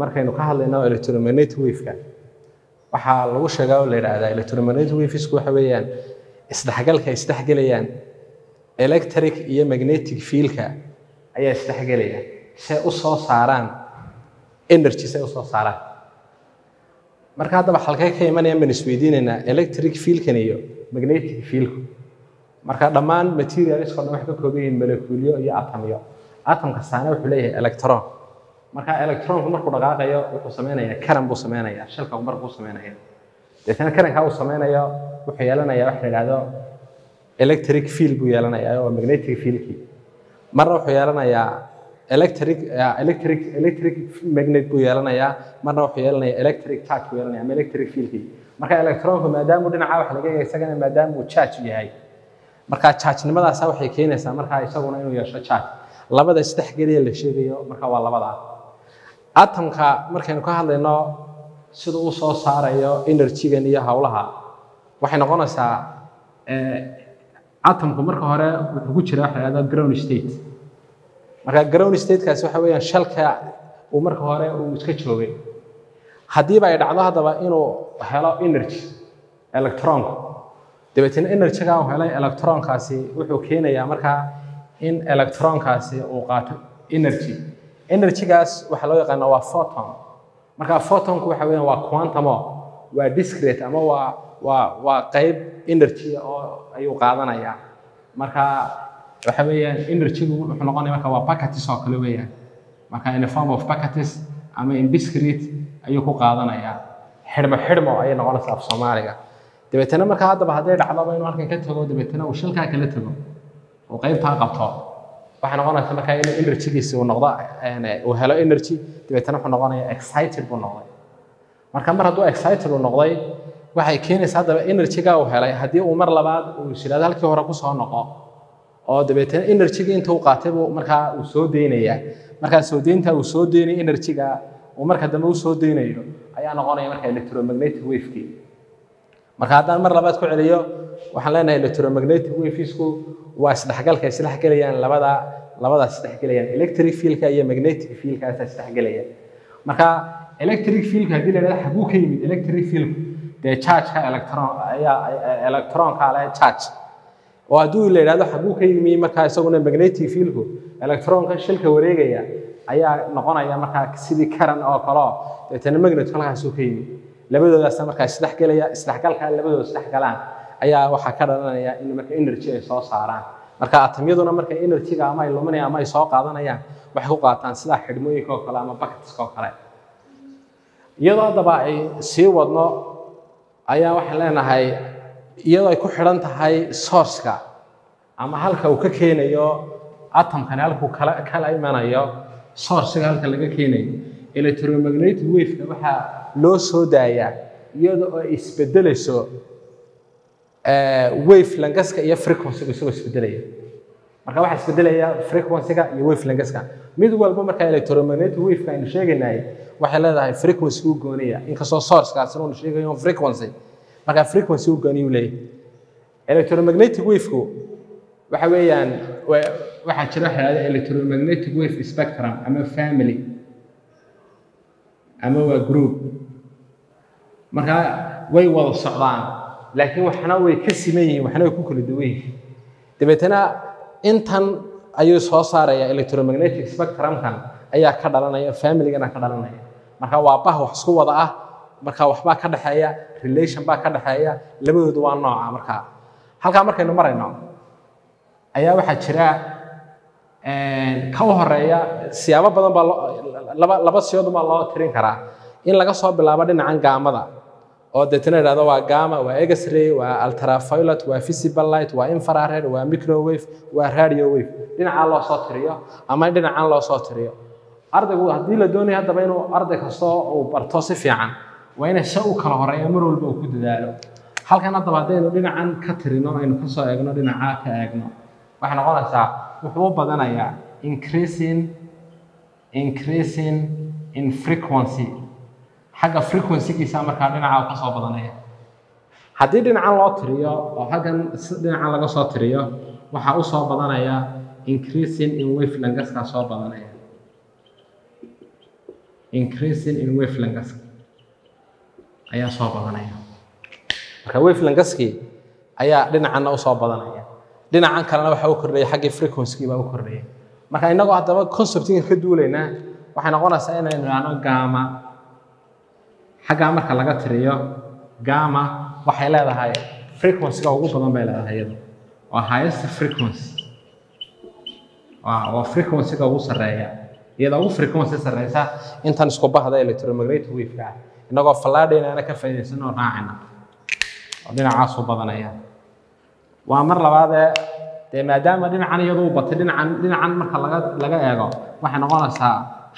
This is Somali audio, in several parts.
markaynu ka hadlayno electromagnetic wave-ka waxaa lagu sheegaa oo la yidhaahdaa electromagnetic wavesku waxa weeyaan isdhexgalka ay isdhexgelayaan electric iyo magnetic fielka ayaa isdhexgelaya say u soo saaraan energy say u soo saaraan. Marka haddaba halkee ka imanayaan baan isweydiinaynaa electric fielkan iyo magnetic fielku marka dhammaan materialskao dhan waxay ka kooban yihiin molecuulyo iyo atomyo. Atom kastaana wuxuu leeyahay electron marka electronku markuu dhaqaaqayo wuxuu samaynayaa karan buu samaynayaa shalka markuu samaynaya deetana karankaa uu samaynayo wuxuu yeelanayaa waxa la yidhahdo electric field buu yeelanayaa oo magnetic fieldkii marna wuxuu yeelanayaa electric electric electric magnet buu yeelanayaa marna wuxuu yeelanayaa electric charge buu yeelanaya ama electric fieldkii marka electronku maadaamuu dhinaca wax laga eega isagana maadaamuu charge yahay. Marka charge-nimadaasa waxay keenaysaa markaa isaguna inuu yeesho charge. Labada isdhex geliya la sheegayo marka waa labadaa atomka markaynu ka hadlayno sida uu soo saarayo energy-gan iyo howlaha waxay noqonaysaa atomku marka hore wuxuu ku jira waxa la yhahdo ground state. Marka ground statekaasi waxa weeyaan shalka uu marka hore uu iska joogay. Haddiiba ay dhacdo haddaba inuu helo energy electronku dabeetna energy-ga uu helay electronkaasi wuxuu keenayaa markaa in electronkaasi uu qaato energy energy-gaas waxaa loo yaqaana waa photon. Marka photonku waxa weeyaan waa quantumo waa discrete ama waa waa waa qayb energy oo ayuu qaadanayaa marka waxa weeyaan energy-gu wuxuu noqonaya marka waa packages oo kale weeyaan. Marka in a form of packages ama in discrete ayuu ku qaadanayaa xidhmo xidhmo ayay noqonaysaa af soomaaliga. Dabeetana marka haddaba hadday dhacdoba inuu halkan ka tago dabeetana uu shilkaa kala tago. Uu qaybtaa qabto waxay noqonaysaa markaa inuu energy-giisi uu noqdo uu helo energy dabeetana wuxuu noqonayaa excited buu noqday. Marka mar hadduu excited uu noqday waxay keenaysaa haddaba energy-ga uu helay. Haddii uu mar labaad uu is yidhahdo halkii hore ku noqo oo dabeetana energy-ga inta uu qaatay buu markaa uu soo deynayaa markaa soo deynta uu soo deynayo energy-ga uu marka dambe u deynayo ayaa noqonaya marka electromagnetic wave-kii. Marka haddaan mar labaad ku celiyo waxaan leenahay electromagnetic wavesku waa isdhexgalka isdhexgelayaan labada labadaas isdhexgelayaan electric fieldka iyo magnetic fieldkaasa isdhexgelayaan marka electric fieldka haddii la xaguu ka yimid electric fieldku. Dee chargeka electron ayaa electronka leh charge. Oo hadduu la xaguu ka yimi markaa isaguna magnetic fieldku electronka shilka wareegaya ayaa noqonaya markaa sidii karan oo kaleo deetana magnet halkaasuu ka yimi. Labadoodaasna markaa isdhexgelaya isdhexgalka labadooda isdhexgalaan ayaa waxaa ka dhalanaya in marka energy ay soo saaraan. Marka atomyaduna marka energy-ga ama ay luminayaan ama ay soo qaadanayaan waxay ku qaataan sida xidhmooyinka oo kale ama bucketska oo kale. Iyadoo haddaba ay sii wadno ayaa waxaan leenahay iyadoo ay ku xidhan tahay sourceka ama halka uu ka keenayo atomkani halkuu kala kala imanayo sourcega halka laga keenayo. Electromagnetic wave-ka waxaa loo soo daayaa iyada oo ay isbedelayso wave iyo frequency isagoo isbedelaya. Marka waxaa isbedelaya frequency-ga iyo wave mid walba marka electromagnetic wave-ka aynu sheegaynay waxay leedahay frequency u gooniya. Inkastoo source-kaasina sheegayo frequency. Marka frequency u gooniyu leeyahay. Electromagnetic wave-ku waxa weeyaan waxaa jira waxa yidhahda electromagnetic wave spectrum ama family ama waa group. Marka way wada socdaan laakiin waxna way ka siman yihiin waxna way ku kala duwan yihiin. Dabeetana intan ayuu soo saaraya electromagnetic spectrumkan ayaa ka dhalanaya familygana ka dhalanaya. Marka waa bah wax isku wada ah marka waxbaa ka dhexeeya relation baa ka dhexeeya labadoodu waa nooca marka. Halkaa markaynu marayno ayaa waxaa jira ka horreeya siyaabo badan baa laba laba siyood baa loo tirin karaa. In laga soo bilaabo dhinacan gaamada oo deetana idhahdo waa gamma waa x-ray waa ultraviolet waa visible light waa infrared waa microwave waa radio wave. Dhinacaa loo soo tiriyo ama dhinacan loo soo tiriyo. Ardaygu haddii la doonayo haddaba inuu arday kastoo uu barto si fiican waa inay se u kala horreeya mar walba uu ku dadaalo. Halkan haddaba haddaynu dhinacan ka tirino aynu ka soo eegno dhinacaa ka eegno waxay noqonaysaa wuxuu u badanayaa increasing increasing in frequency xagga frequency-giisa markaa dhinaca ka soo badanaya haddii dhinacan loo tiriyo oo halkan dhinacan laga soo tiriyo waxaa u soo badanaya increasing in wave langaskaa soo badanaya increasing in wavelengths ayaa soo badanaya marka wavelengthskii ayaa dhinacanna u soo badanaya dhinacan kalena waxa u kordhaya xaggii frequency baa u kordhaya marka innagoo haddaba conceptinga ka duulaynaa waxay noqonaysaa inaynu idhaahno gama xaggaa marka laga tiriyo gama waxay leedahay frequencyga ugu badan bay leedahay iyadu. Waa highest frequency. Waa frequencyga ugu sarreeya. Iyada ugu frequency sarreysa intan isku bahda electromagnetic wave-ka ah ka faa'iidaysanoo raacayna. Oo dhinacaas badanaya. Waa mar labaadee dee maadaama dhinacan iyadu u batay dhinacan dhinacan marka laga laga eego waxay noqonaysaa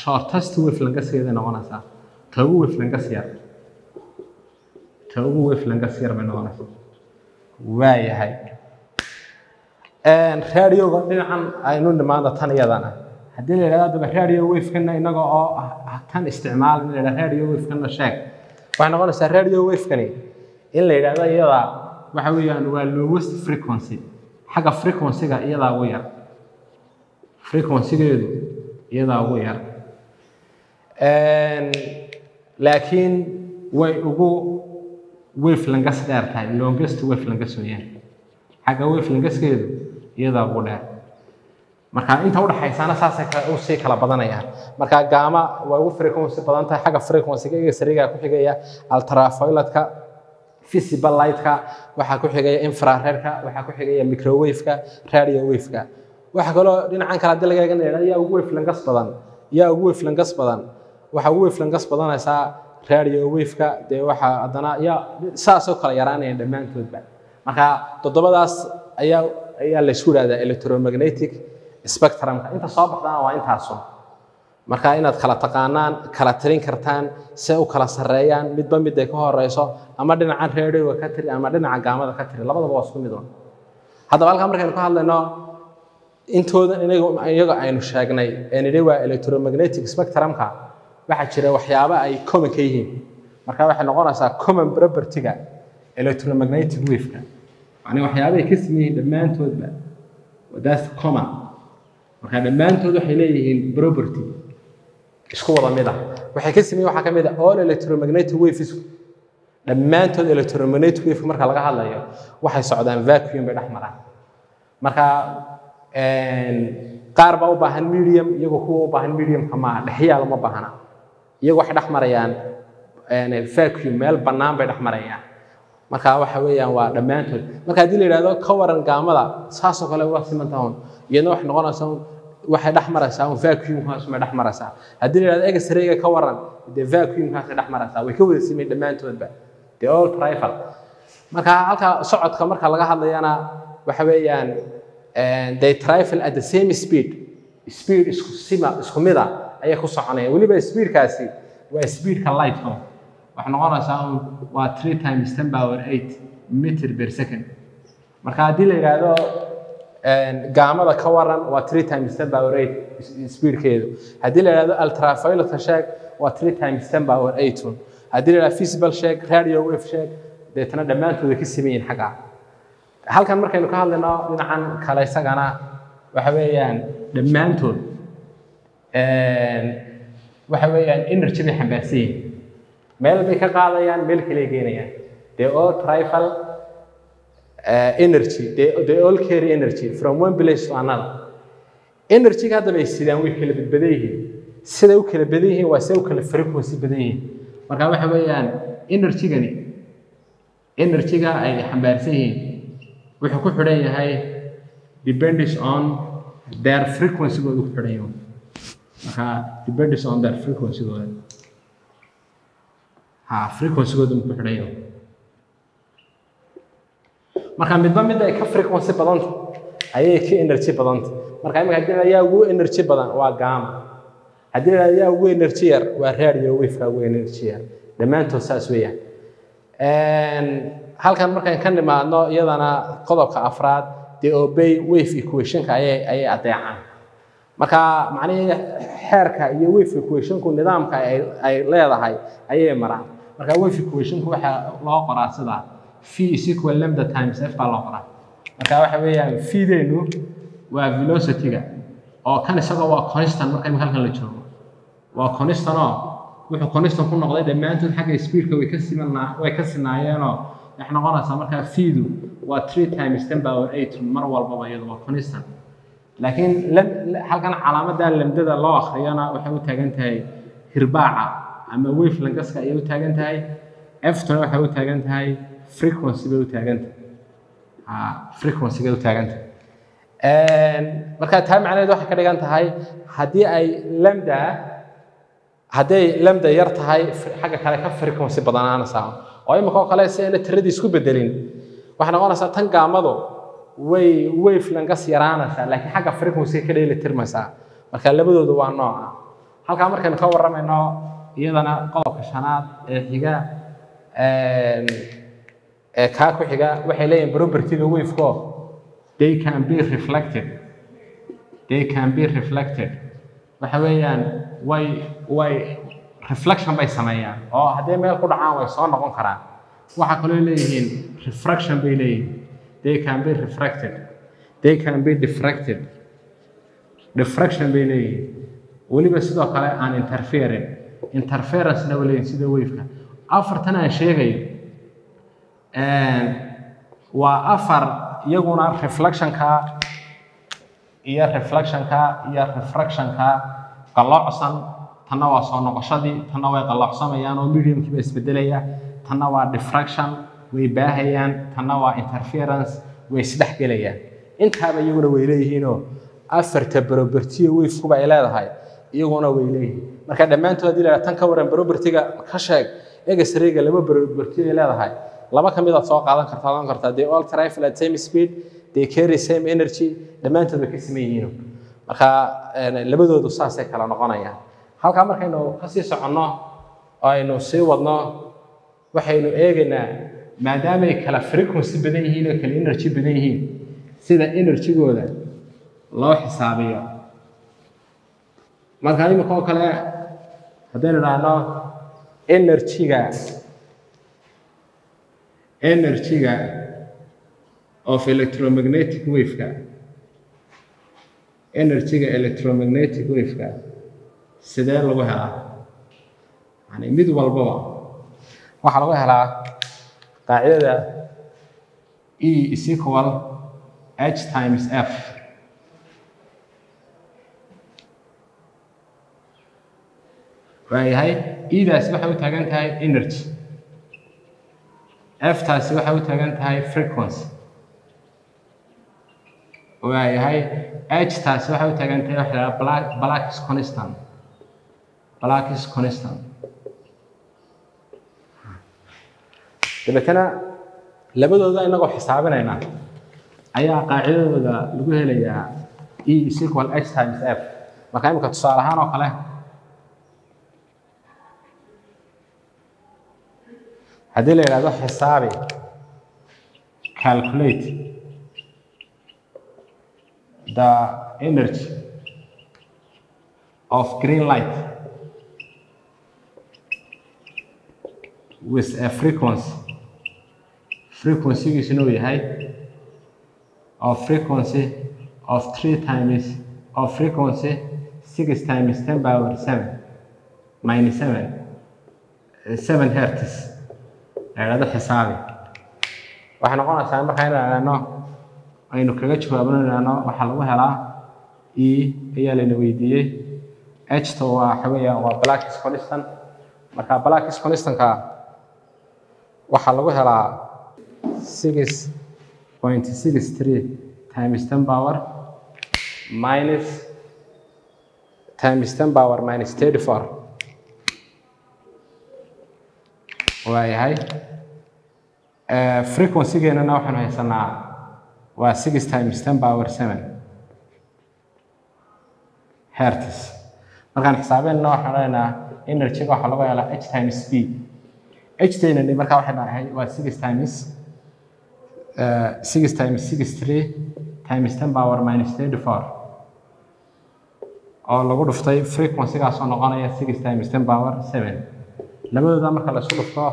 shortest wavelengthskeeday noqonaysaa ta ugu wavelengths yar ta ugu yar bay noqonaysaa waayahay radioga dhinacan aynu nimaano tan iyadana haddii la yidhahdo adaba radio wavekana inaga oo tan isticmaal in la yidhahdo radio wavekana sheeg waxay noqonaysaa radio wavekani in la yidhahdo iyada waxa weeyaan waa lowest frequency xagga frequencyga iyadaa ugu yar frequencygeedu iyadaa ugu yar laakiin way ugu wavelengths dheer tahay longest wavelengths weeyaan. Xagga wavelengthskeedu iyadaa ugu dheer. Marka inta udhaxaysana saasay u sii kala badanayaan marka gaama way ugu frequency badan tahay xagga frequencyga iga sariga ku xigaya ultravioletka visible lightka waxaa ku xigaya infraredka waxaa ku xigaya microwaveka radio waveka. Waxa kaloo dhinacan kale haddii laga eegana yaa ugu wavelengths badan yaa ugu wavelengths badan waxaa ugu wavelengths badanaysaa radio waveka dee waxaa haddana yaa saasoo kala yaraanaya dhammaantoodba. Marka toddobadaas ayaa ayaa la isku yidhahdaa electromagnetic spectrumka. Inta soo baxdana waa intaasun marka inaad kala taqaanaan kala tirin kartaan se u kala sarreeyaan midba miday ka horeyso ama dhinacan radioga ka tiri ama dhinaca gaamada ka tiri labadaba waa isku mid un haddaba halkaa markaynu ka hadlayno intooda iyaga aynu sheegnay ee waa electromagnetic spectrumka waxaa jira waxyaabo ay common ka yihiin. Marka waxay noqonaysaa common propertyga electromagnetic waveka. Yani waxyaabahay ka siman yihiin dhammaantoodba that's common. Marka dhammaantood waxay leeyihiin property. Isku wada mid ah. Waxay ka siman waxaa ka mid ah all electromagnetic waves. Dhammaantood electromagnetic wave marka laga hadlayo waxay socdaan vacuum bay dhex maraan marka qaar baa u baahan medium iyagoo kuwa u baahan mediumka maaha dhexyaal uma baahna iyagu waxay dhex marayaan vacuum meel bannaan bay dhex marayaan. Waxa weeyaan waa dhammaantood. Marka haddii la yidhahdo ka waran gaamada saasoo kale waa simantahun iyadna waxay noqonaysaa waxay dhex un vacuumkaas may dhex haddii la yidhahdo egasareyga ka waran dee vacuumkaasay dhex way ka wada simay dhammaantoodba. Dee all trifle. Marka halka socodka marka laga hadlayana waxa weeyaan they trifle at the same speed. Speed isku sima isku mida ayay ku soconayaan. Weliba speedkaasi waa speedka lightka waxay noqonaysaa waa three times ten power eight meter per second. Marka haddii la yidhaahdo gaamada ka waran waa three times ten power eight speedkeedu haddii la yidhahdo ultravioletka sheeg waa three times ten power eight haddii la yidhahdo visible sheeg radio wave sheeg deetana dhammaantooda ka siman yihiin xagga. Halkan markaynu ka hadlayno dhinacan kale isagana waxa weeyaan dhammaantood waxa weeyaan energy bay xambaarsan yihiin meel bay ka qaadayaan meel kale geenayaan. They all trifle uh, energy. They, they all carry energy from one place to another. Energy-ga hadda bay sidaan way kala badbadan yihiin. Siday u kala badan yihiin waa siday u kala frequency badan yihiin. Marka waxa weeyaan energy-gani energy-ga ay xambaarsan yihiin wuxuu ku xidhan yahay depends on their frequency-gooda ku xidhan yahay marka depends on their frequency-gooda ha frequency-gooda xidhan yahay marka midba mid ay ka frequency badanta ayay ka energy badanta marka imika haddii la yaa ugu energy badan waa gamma. Haddii la yaa ugu energy yar waa radio wave-ka ugu energy yar. Dhammaantood saas weeyaan. Halkan markaan ka nimaadno iyadana qodobka afraad dee obey wave equationka ayay ayay adeecaan marka macnihii xeerka iyo wave equationku nidaamka ay ay leedahay ayay maraan. Marka wave equationku waxaa loo qoraa sidaa v is lambda times f baa loo qoraa. Marka waxa weeyaan v-deenu waa velocity-ga oo kan isaga waa constant marka imika halkan la joogo. Waa constant oo wuxuu constant ku noqday dhammaantood xagga speedka way ka simanaa way ka sinaayeenoo waxay noqonaysaa markaa fiidu waa three times ten power eight mar walbaba iyadu waa constant laakiin halkan calaamadan lamdada loo akhriyana waxay u taagan tahay hirbaaca ama wave langaska ayay u taagan tahay eftuna waxay u taagan tahay frequency bay u taagan tahay. Frequency bay u taagan tahay. Marka taa macnaheed waxay ka dhigan tahay haddii ay lamda hadday lamda yar tahay xagga kale ka frequency badanaanaysaa oo imika oo kale si ayna tiradii isku bedelin waxay noqonaysaa tan gaamadu way wave langas yaraanaysaa laakiin xagga frequency ka dheeli tirmaysaa. Marka labadoodu waa nooca halkaa markaynu ka warramayno iyadana qodobka shanaad ee xiga ee kaa ku xiga waxay leeyihiin propertyga waveko they can be reflected. They can be reflected. Waxa weeyaan way way reflection bay sameeyaan. Oo hadday meel ku dhacaan way soo noqon karaan. Waxaa kaloo leeyihiin refraction bay leeyihiin they can be refracted. They can be diffracted. Diffraction bay leeyihiin weliba sidoo kale aan interfering interferencena way leeyihiin sida waveka afartan aan sheegayo waa afar iyaguna reflectionka iyo reflectionka iyo refractionka qalloocsan tanna waa soo noqoshadii tanna way qalloocsamayaan oo isbedelaya. Tanna waa diffraction way baahayaan tanna waa interference way isdhexgelayaan intaaba iyaguna way leeyihiinoo afarta propertiyo wavekuba ay leedahay iyaguna way leeyihiin. Marka dhammaantood haddii la tan ka waran propertiga ka sheeg egesrayga laba propertiyo ay leedahay. Laba ka mid aad soo qaadan kartaa odan kartaa they all travel at same speed they carry same energy. Dhammaantood way ka siman yihiin. Marka labadoodu saasay kala noqonayaan. Halkaa markaynu ka sii soconno oo aynu sii wadno waxaynu eegaynaa maadaamay kala frequency badan yihiin oo kala energy badan yihiin sida energygooda loo xisaabiyo. Marka imika oo kale haddaynu idhaahno energyga energyga of electromagnetic waveka energyga electromagnetic waveka sidee lagu helaa? Yani mid walbaba waxaa lagu helaa qaacidada e is equal h times f. Waayahay edaasi waxay u taagan tahay energy. F taasi waxay u taagan tahay frequency. Waayahay h taasi waxay u taagan tahay waxa la black black is constant. Black is constant dabeetana labadooda inagoo xisaabinaynaa ayaa qaacidadooda lagu helayaa e is equal h times f. Marka imika tusaale ahaan oo kale haddii la yidhahdo xisaabi calculate the energy of green light with a frequency frequencygiisuna uu yahay of frequency of three times of frequency six times ten power seven minus seven seven hertz. Eedhado xisaabi waxay noqonaysaa markaa inu idhaahno aynu kaga jawaabno idhaahno waxaa lagu helaa e ayaa layna weydiiyey. Hta waa waxa weeyaan waa blackis constant. Marka blackis constantka waxaa lagu helaa six point six three times ten power minus times ten power minus thirty four waayahay frequency-geenana waxaanu haysanaa waa six times ten power seven hertz. Markaan xisaabeenna waxaan leenaha energy-ga waxaa lagu helaa h times b h taynani markaa waxay dhahay waa six times six times six three times ten power minus thirty four. Oo lagu dhuftay frequency-gaasoo noqonaya six times ten power seven. Labadooda marka la isku dhufto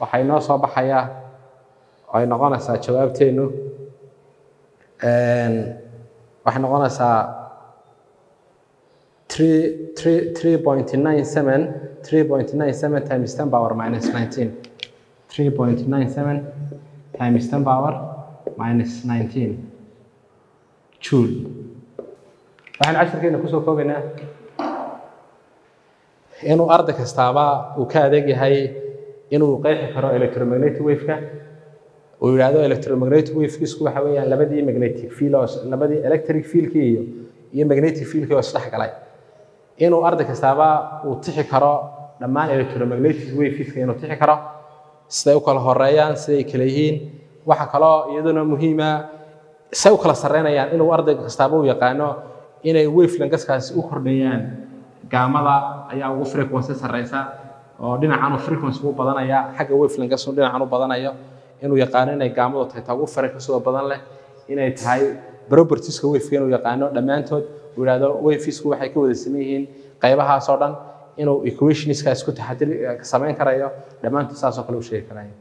waxaa inoo soo baxayaa oo ay noqonaysaa jawaabteennu waxay noqonaysaa 3.97 3.97 times 10 power minus 19 3.97 times 10 power minus 19 joule waxaan casharkeena ku soo koobaynaa. Inuu arday kastaaba uu ka adeeg yahay inuu qeexi karo electromagnetic wave-ka. Uu yidhaahdo electromagnetic wave-kiisku waxa weeyaan labadii magnetic field oo labadii electric field-kii iyo iyo magnetic field-kii oo isdhex galay. Inuu arday kastaaba uu tixi karo dhammaan electromagnetic waveska inuu tixi karo siday u kala horeeyaan siday kala yihiin. Waxa kaloo iyaduna muhiima say u kala sarreynayaan inuu arday kastaaba u yaqaano inay wavelangaskaasi u kordhayaan. Gaamada ayaa ugu frequency sarreysa oo dhinacan frequency u badanaya xagga wavelangas dhinacan u badanayo. Inuu yaqaano inay gaamadu tahay taa ugu frequency badan leh inay tahay propertieska waveka inuu yaqaano dhammaantood. Uu yidhahdo wavesku waxay ka wada saman yihiin dhan inuu equationskaas ku taxadir samayn karayo dhammaantood saas oo kale u sheegi karayo